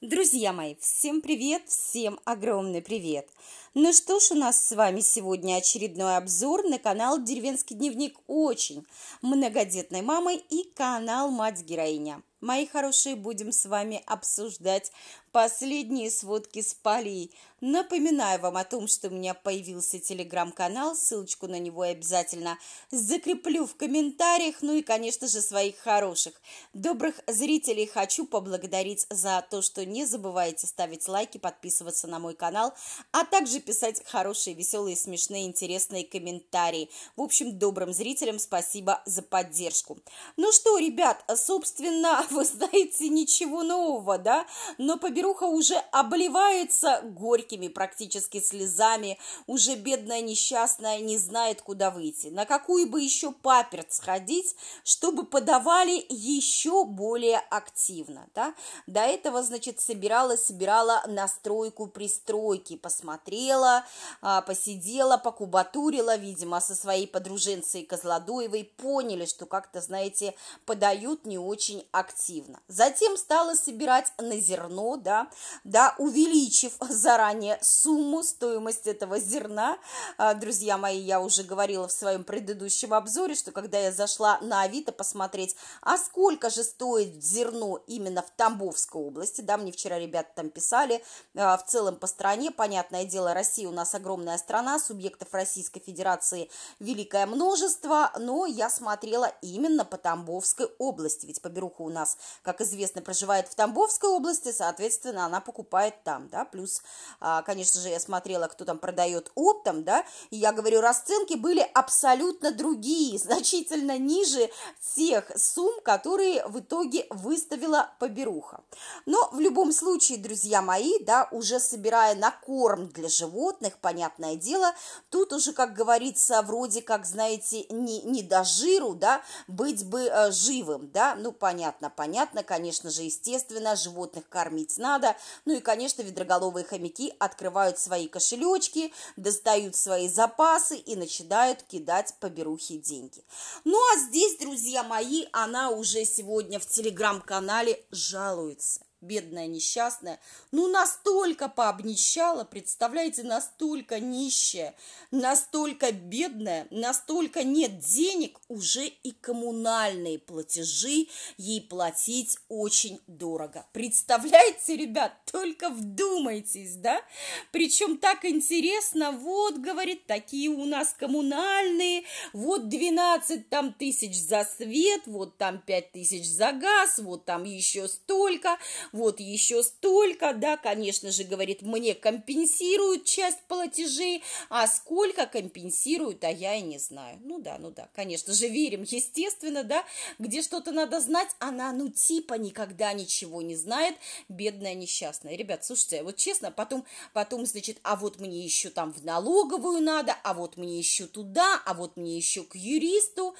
Друзья мои, всем привет, всем огромный привет! Ну что ж, у нас с вами сегодня очередной обзор на канал Деревенский дневник очень многодетной мамы и канал Мать-героиня. Мои хорошие, будем с вами обсуждать последние сводки с полей. Напоминаю вам о том, что у меня появился телеграм-канал, ссылочку на него я обязательно закреплю в комментариях, ну и, конечно же, своих хороших, добрых зрителей хочу поблагодарить за то, что не забывайте ставить лайки, подписываться на мой канал, а также писать хорошие, веселые, смешные, интересные комментарии. В общем, добрым зрителям спасибо за поддержку. Ну что, ребят, собственно, вы знаете, ничего нового, да, но побежали Поберуха уже обливается горькими практически слезами, уже бедная несчастная не знает, куда выйти. На какую бы еще паперть сходить, чтобы подавали еще более активно. Да? До этого, значит, собирала, собирала настройку пристройки, посмотрела, а, посидела, покубатурила, видимо, со своей подруженцей Козлодоевой, поняли, что как-то, знаете, подают не очень активно. Затем стала собирать на зерно, да, да, да, увеличив заранее сумму, стоимость этого зерна. А, друзья мои, я уже говорила в своем предыдущем обзоре, что когда я зашла на Авито посмотреть, а сколько же стоит зерно именно в Тамбовской области, да, мне вчера ребята там писали, а, в целом по стране, понятное дело, Россия у нас огромная страна, субъектов Российской Федерации великое множество, но я смотрела именно по Тамбовской области, ведь Поберуха у нас, как известно, проживает в Тамбовской области, соответственно, соответственно, она покупает там, да, плюс, а, конечно же, я смотрела, кто там продает оптом, да, и я говорю, расценки были абсолютно другие, значительно ниже тех сумм, которые в итоге выставила Поберуха. Но в любом случае, друзья мои, да, уже собирая на корм для животных, понятное дело, тут уже, как говорится, вроде как, знаете, не, не до жиру, да, быть бы э, живым, да, ну, понятно, понятно, конечно же, естественно, животных кормить надо, надо. Ну и, конечно, ведроголовые хомяки открывают свои кошелечки, достают свои запасы и начинают кидать по берухе деньги. Ну а здесь, друзья мои, она уже сегодня в телеграм-канале жалуется бедная несчастная, ну настолько пообнищала, представляете, настолько нищая, настолько бедная, настолько нет денег, уже и коммунальные платежи ей платить очень дорого. Представляете, ребят, только вдумайтесь, да? Причем так интересно, вот, говорит, такие у нас коммунальные, вот 12 там тысяч за свет, вот там 5 тысяч за газ, вот там еще столько, вот еще столько, да, конечно же, говорит, мне компенсируют часть платежей, а сколько компенсируют, а я и не знаю. Ну да, ну да, конечно же, верим, естественно, да, где что-то надо знать, она, ну, типа никогда ничего не знает, бедная несчастная. Ребят, слушайте, вот честно, потом, потом, значит, а вот мне еще там в налоговую надо, а вот мне еще туда, а вот мне еще к юристу,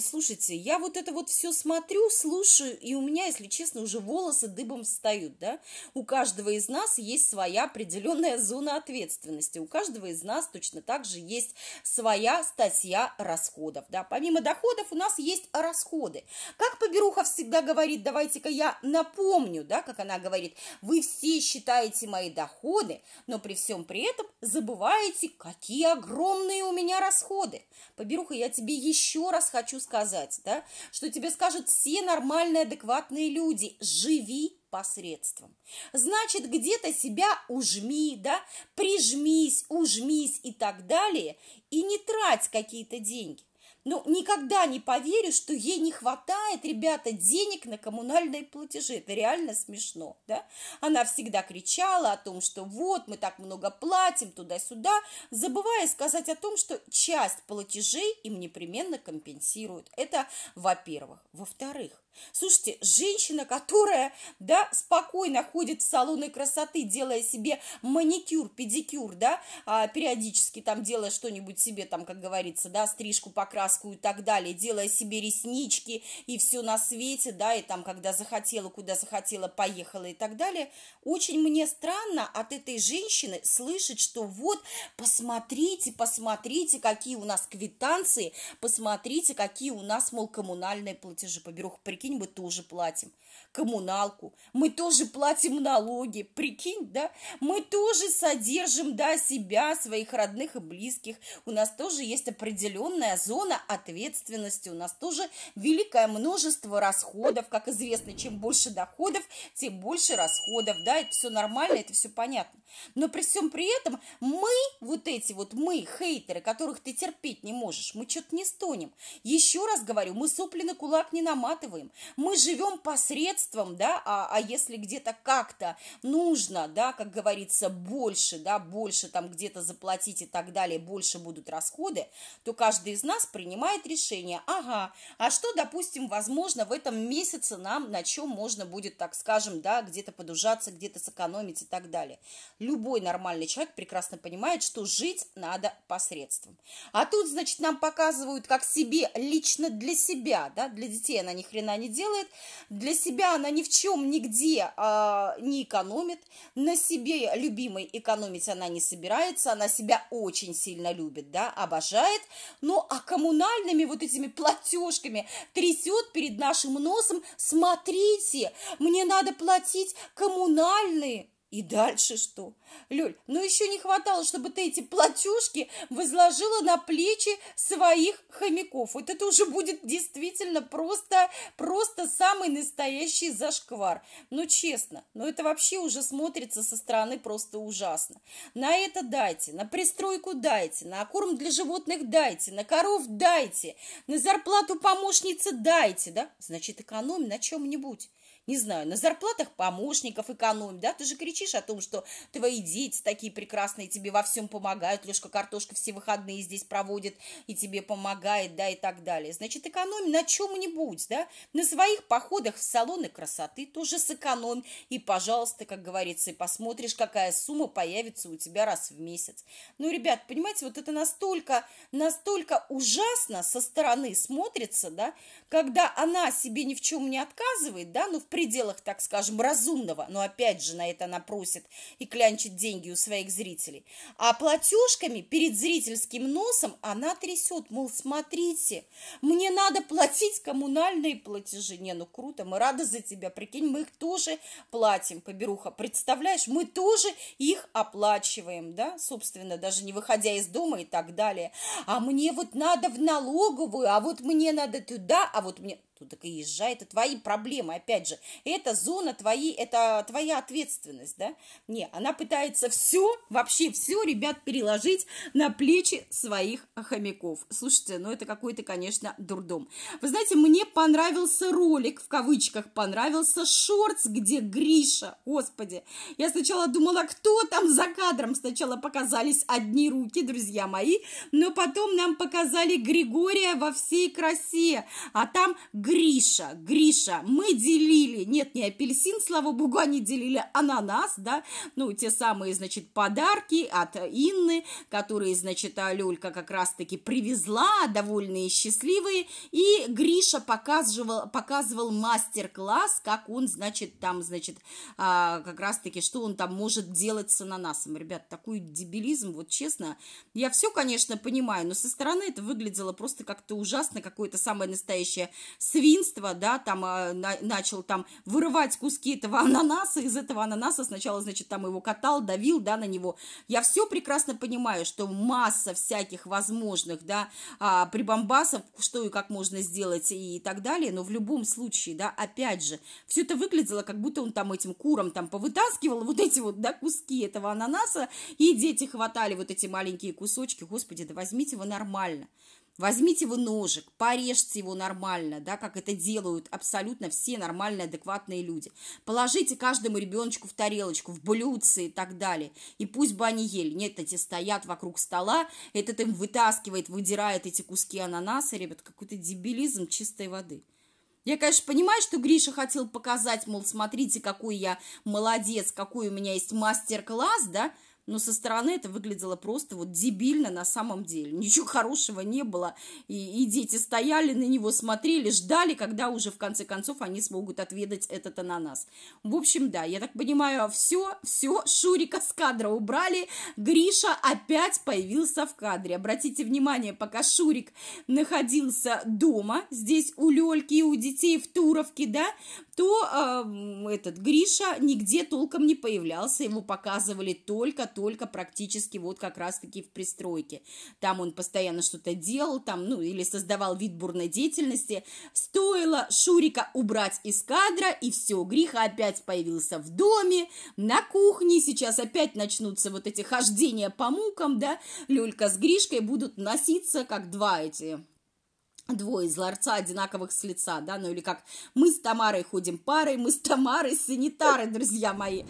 слушайте, я вот это вот все смотрю, слушаю, и у меня, если честно, уже волосы дыбом встают, да. У каждого из нас есть своя определенная зона ответственности, у каждого из нас точно так же есть своя статья расходов, да. Помимо доходов у нас есть расходы. Как Поберуха всегда говорит, давайте-ка я напомню, да, как она говорит, вы все считаете мои доходы, но при всем при этом забываете, какие огромные у меня расходы. Поберуха, я тебе еще раз хочу сказать, да, что тебе скажут все нормальные, адекватные люди. Живи посредством. Значит, где-то себя ужми, да, прижмись, ужмись и так далее, и не трать какие-то деньги. Ну, никогда не поверю, что ей не хватает, ребята, денег на коммунальные платежи. Это реально смешно, да? Она всегда кричала о том, что вот, мы так много платим туда-сюда, забывая сказать о том, что часть платежей им непременно компенсируют. Это во-первых. Во-вторых, Слушайте, женщина, которая, да, спокойно ходит в салоны красоты, делая себе маникюр, педикюр, да, а, периодически там делая что-нибудь себе, там, как говорится, да, стрижку, покраску и так далее, делая себе реснички и все на свете, да, и там, когда захотела, куда захотела, поехала и так далее. Очень мне странно от этой женщины слышать, что вот, посмотрите, посмотрите, какие у нас квитанции, посмотрите, какие у нас, мол, коммунальные платежи. Поберу, прикинь, мы тоже платим. Коммуналку, мы тоже платим налоги, прикинь, да? Мы тоже содержим, да, себя, своих родных и близких. У нас тоже есть определенная зона ответственности, у нас тоже великое множество расходов. Как известно, чем больше доходов, тем больше расходов, да, это все нормально, это все понятно. Но при всем при этом мы, вот эти вот мы, хейтеры, которых ты терпеть не можешь, мы что-то не стонем. Еще раз говорю, мы сопли на кулак не наматываем. Мы живем посредством, да, а, а если где-то как-то нужно, да, как говорится, больше, да, больше там где-то заплатить и так далее, больше будут расходы, то каждый из нас принимает решение, ага, а что, допустим, возможно, в этом месяце нам на чем можно будет, так скажем, да, где-то подужаться, где-то сэкономить и так далее любой нормальный человек прекрасно понимает, что жить надо посредством. А тут, значит, нам показывают, как себе лично для себя, да, для детей она ни хрена не делает, для себя она ни в чем, нигде а, не экономит, на себе любимой экономить она не собирается, она себя очень сильно любит, да, обожает, но а коммунальными вот этими платежками трясет перед нашим носом, смотрите, мне надо платить коммунальные, и дальше что? Лёль, ну еще не хватало, чтобы ты эти платежки возложила на плечи своих хомяков. Вот это уже будет действительно просто, просто самый настоящий зашквар. Ну, честно, ну это вообще уже смотрится со стороны просто ужасно. На это дайте, на пристройку дайте, на корм для животных дайте, на коров дайте, на зарплату помощницы дайте, да? Значит, экономь на чем-нибудь не знаю, на зарплатах помощников экономь, да, ты же кричишь о том, что твои дети такие прекрасные, тебе во всем помогают, Лешка Картошка все выходные здесь проводит и тебе помогает, да, и так далее. Значит, экономь на чем-нибудь, да, на своих походах в салоны красоты тоже сэкономь, и, пожалуйста, как говорится, и посмотришь, какая сумма появится у тебя раз в месяц. Ну, ребят, понимаете, вот это настолько, настолько ужасно со стороны смотрится, да, когда она себе ни в чем не отказывает, да, ну, в пределах, так скажем, разумного, но опять же на это она просит и клянчит деньги у своих зрителей. А платежками перед зрительским носом она трясет, мол, смотрите, мне надо платить коммунальные платежи. Не, ну круто, мы рады за тебя, прикинь, мы их тоже платим, поберуха, представляешь, мы тоже их оплачиваем, да, собственно, даже не выходя из дома и так далее. А мне вот надо в налоговую, а вот мне надо туда, а вот мне так и езжай, это твои проблемы, опять же, это зона твоей, это твоя ответственность, да? Не, она пытается все, вообще все, ребят, переложить на плечи своих хомяков. Слушайте, ну это какой-то, конечно, дурдом. Вы знаете, мне понравился ролик, в кавычках, понравился шортс, где Гриша, господи, я сначала думала, кто там за кадром, сначала показались одни руки, друзья мои, но потом нам показали Григория во всей красе, а там Гриша Гриша, Гриша, мы делили, нет, не апельсин, слава богу, они делили ананас, да, ну, те самые, значит, подарки от Инны, которые, значит, Алёлька как раз-таки привезла, довольные и счастливые, и Гриша показывал, показывал мастер-класс, как он, значит, там, значит, а, как раз-таки, что он там может делать с ананасом. Ребят, такой дебилизм, вот честно, я все, конечно, понимаю, но со стороны это выглядело просто как-то ужасно, какое-то самое настоящее свинство, да, там а, на, начал там вырывать куски этого ананаса, из этого ананаса сначала, значит, там его катал, давил, да, на него. Я все прекрасно понимаю, что масса всяких возможных, да, а, прибамбасов, что и как можно сделать и так далее, но в любом случае, да, опять же, все это выглядело, как будто он там этим куром там повытаскивал вот эти вот, да, куски этого ананаса, и дети хватали вот эти маленькие кусочки, господи, да возьмите его нормально. Возьмите вы ножик, порежьте его нормально, да, как это делают абсолютно все нормальные, адекватные люди. Положите каждому ребеночку в тарелочку, в блюдце и так далее. И пусть бы они ели. Нет, эти стоят вокруг стола, этот им вытаскивает, выдирает эти куски ананаса. Ребят, какой-то дебилизм чистой воды. Я, конечно, понимаю, что Гриша хотел показать, мол, смотрите, какой я молодец, какой у меня есть мастер-класс, да, но со стороны это выглядело просто вот дебильно на самом деле. Ничего хорошего не было. И, и дети стояли на него, смотрели, ждали, когда уже в конце концов они смогут отведать этот ананас. В общем, да, я так понимаю, все, все, Шурика с кадра убрали. Гриша опять появился в кадре. Обратите внимание, пока Шурик находился дома, здесь у Лёльки и у детей в Туровке, да, то э, этот Гриша нигде толком не появлялся, его показывали только-только практически вот как раз-таки в пристройке. Там он постоянно что-то делал, там, ну, или создавал вид бурной деятельности. Стоило Шурика убрать из кадра, и все, Гриха опять появился в доме, на кухне, сейчас опять начнутся вот эти хождения по мукам, да, Люлька с Гришкой будут носиться, как два эти двое из ларца одинаковых с лица, да, ну или как мы с Тамарой ходим парой, мы с Тамарой санитары, друзья мои.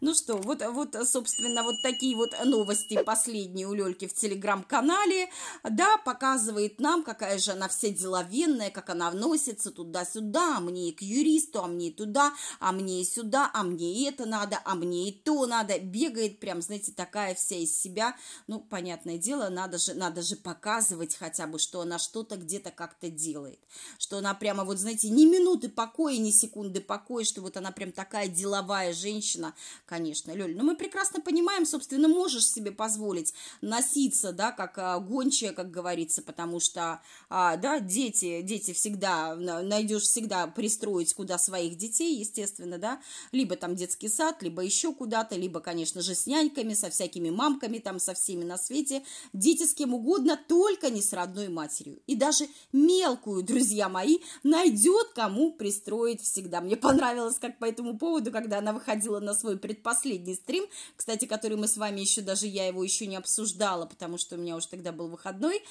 Ну что, вот, вот, собственно, вот такие вот новости последние у Лёльки в телеграм-канале, да, показывает нам, какая же она вся деловенная, как она вносится туда-сюда, а мне и к юристу, а мне и туда, а мне и сюда, а мне и это надо, а мне и то надо, бегает прям, знаете, такая вся из себя, ну, понятное дело, надо же, надо же показывать хотя бы, что она что-то где-то как-то делает. Что она прямо, вот знаете, ни минуты покоя, ни секунды покоя, что вот она прям такая деловая женщина. Конечно, Лёль, но мы прекрасно понимаем, собственно, можешь себе позволить носиться, да, как а, гончая, как говорится, потому что, а, да, дети, дети всегда, найдешь всегда пристроить куда своих детей, естественно, да, либо там детский сад, либо еще куда-то, либо, конечно же, с няньками, со всякими мамками, там, со всеми на свете, дети с кем угодно, только не с родной матерью. И даже мелкую, друзья мои, найдет кому пристроить всегда. Мне понравилось, как по этому поводу, когда она выходила на свой предпоследний стрим, кстати, который мы с вами еще, даже я его еще не обсуждала, потому что у меня уже тогда был выходной,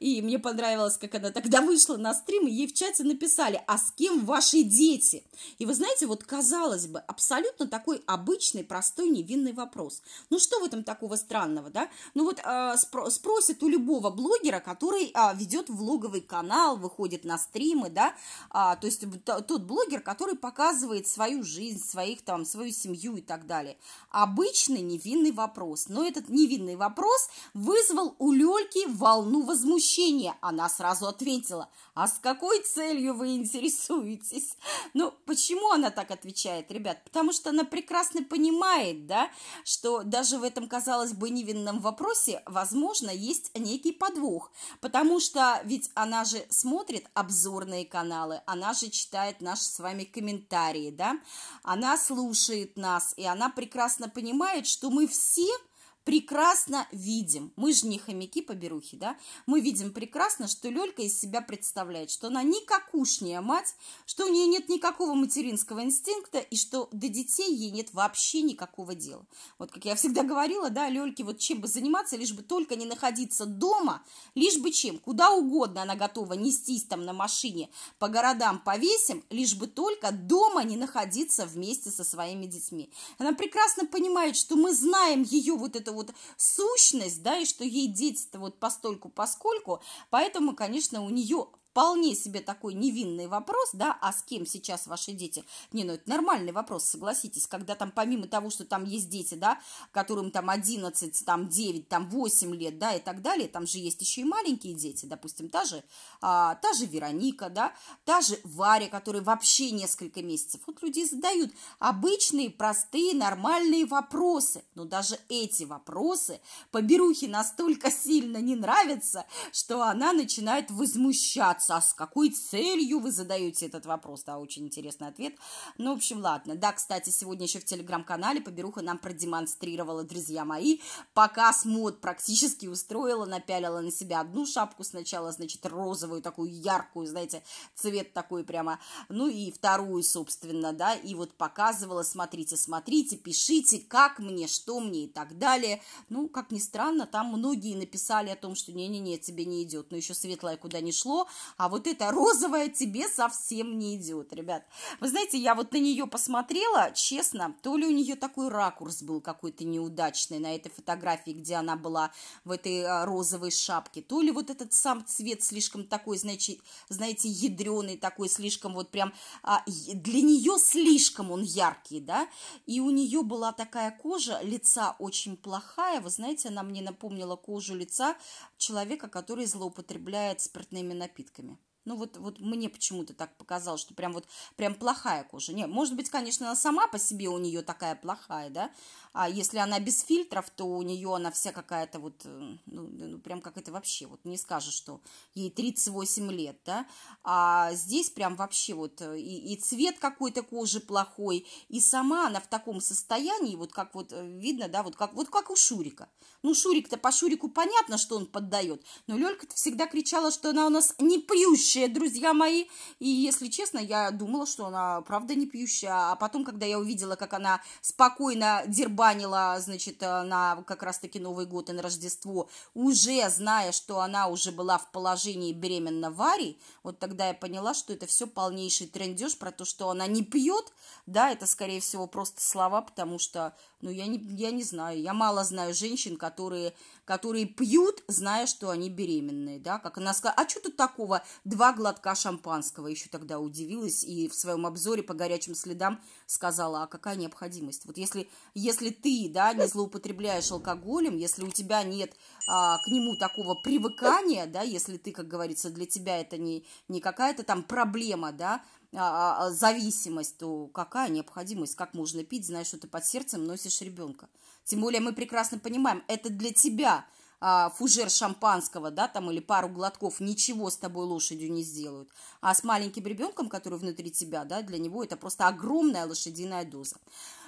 и мне понравилось, как она тогда вышла на стрим, и ей в чате написали, а с кем ваши дети? И вы знаете, вот казалось бы, абсолютно такой обычный, простой, невинный вопрос. Ну что в этом такого странного, да? Ну вот э, спро- спросят у любого блогера, который э, ведет влоговый канал, канал, выходит на стримы, да, а, то есть тот блогер, который показывает свою жизнь, своих там, свою семью и так далее. Обычный невинный вопрос, но этот невинный вопрос вызвал у Лёльки волну возмущения. Она сразу ответила, а с какой целью вы интересуетесь? Ну, почему она так отвечает, ребят? Потому что она прекрасно понимает, да, что даже в этом, казалось бы, невинном вопросе, возможно, есть некий подвох, потому что ведь она же же смотрит обзорные каналы, она же читает наши с вами комментарии, да, она слушает нас, и она прекрасно понимает, что мы все – прекрасно видим, мы же не хомяки-поберухи, да, мы видим прекрасно, что Лёлька из себя представляет, что она никакушняя мать, что у нее нет никакого материнского инстинкта и что до детей ей нет вообще никакого дела. Вот как я всегда говорила, да, Лёльке вот чем бы заниматься, лишь бы только не находиться дома, лишь бы чем, куда угодно она готова нестись там на машине по городам, по весям, лишь бы только дома не находиться вместе со своими детьми. Она прекрасно понимает, что мы знаем ее вот это вот сущность, да, и что ей дети-то вот постольку поскольку, поэтому, конечно, у нее вполне себе такой невинный вопрос, да, а с кем сейчас ваши дети? Не, ну это нормальный вопрос, согласитесь, когда там помимо того, что там есть дети, да, которым там 11, там 9, там 8 лет, да, и так далее, там же есть еще и маленькие дети, допустим, та же, а, та же Вероника, да, та же Варя, которая вообще несколько месяцев. Вот люди задают обычные, простые, нормальные вопросы, но даже эти вопросы Поберухе настолько сильно не нравятся, что она начинает возмущаться а с какой целью вы задаете этот вопрос? Да, очень интересный ответ. Ну, в общем, ладно. Да, кстати, сегодня еще в телеграм-канале Поберуха нам продемонстрировала, друзья мои, показ мод практически устроила, напялила на себя одну шапку сначала, значит, розовую, такую яркую, знаете, цвет такой прямо, ну и вторую, собственно, да, и вот показывала, смотрите, смотрите, пишите, как мне, что мне и так далее. Ну, как ни странно, там многие написали о том, что не-не-не, тебе не идет, но еще светлое куда не шло, а вот эта розовая тебе совсем не идет, ребят. Вы знаете, я вот на нее посмотрела, честно, то ли у нее такой ракурс был какой-то неудачный на этой фотографии, где она была в этой а, розовой шапке, то ли вот этот сам цвет слишком такой, значит, знаете, ядреный такой, слишком вот прям, а, для нее слишком он яркий, да, и у нее была такая кожа, лица очень плохая, вы знаете, она мне напомнила кожу лица человека, который злоупотребляет спиртными напитками вопросами. Ну вот, вот мне почему-то так показалось, что прям вот прям плохая кожа. Не, может быть, конечно, она сама по себе у нее такая плохая, да, а если она без фильтров, то у нее она вся какая-то вот, э, ну, ну прям как это вообще, вот не скажешь, что ей 38 лет, да, а здесь прям вообще вот э, и, и цвет какой-то кожи плохой, и сама она в таком состоянии, вот как вот э, видно, да, вот как, вот как у Шурика. Ну, Шурик-то по Шурику понятно, что он поддает, но Лёлька-то всегда кричала, что она у нас не пьющая, друзья мои, и, если честно, я думала, что она правда не пьющая, а потом, когда я увидела, как она спокойно дерба забанила, значит, э, на как раз-таки Новый год и на Рождество, уже зная, что она уже была в положении беременна Варей, вот тогда я поняла, что это все полнейший трендеж про то, что она не пьет, да, это, скорее всего, просто слова, потому что, ну, я не, я не знаю, я мало знаю женщин, которые, которые пьют, зная, что они беременные, да, как она сказала, а что тут такого, два глотка шампанского, еще тогда удивилась и в своем обзоре по горячим следам сказала, а какая необходимость, вот если, если ты, да, не злоупотребляешь алкоголем, если у тебя нет а, к нему такого привыкания, да, если ты, как говорится, для тебя это не, не какая-то там проблема, да, зависимость, то какая необходимость, как можно пить, зная, что ты под сердцем носишь ребенка. Тем более мы прекрасно понимаем, это для тебя а, фужер шампанского, да, там, или пару глотков, ничего с тобой лошадью не сделают. А с маленьким ребенком, который внутри тебя, да, для него это просто огромная лошадиная доза.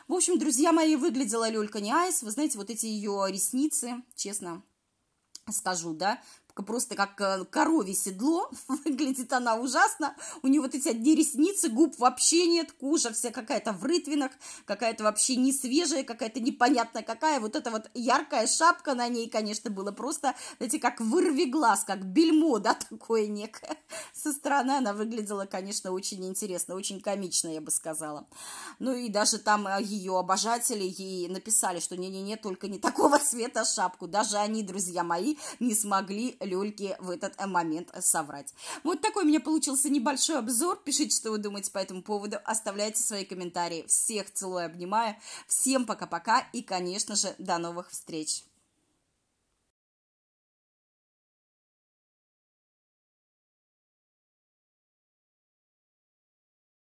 В общем, друзья мои, выглядела Лёлька не айс. Вы знаете, вот эти ее ресницы, честно скажу, да, просто как э, коровье седло, выглядит она ужасно, у нее вот эти одни ресницы, губ вообще нет, кожа вся какая-то в рытвинах, какая-то вообще не свежая, какая-то непонятная какая, вот эта вот яркая шапка на ней, конечно, было просто, знаете, как вырви глаз, как бельмо, да, такое некое. Со стороны она выглядела, конечно, очень интересно, очень комично, я бы сказала. Ну и даже там э, ее обожатели ей написали, что не-не-не, только не такого цвета шапку. Даже они, друзья мои, не смогли Лёльке в этот э, момент соврать. Вот такой у меня получился небольшой обзор. Пишите, что вы думаете по этому поводу. Оставляйте свои комментарии. Всех целую, обнимаю. Всем пока-пока и, конечно же, до новых встреч.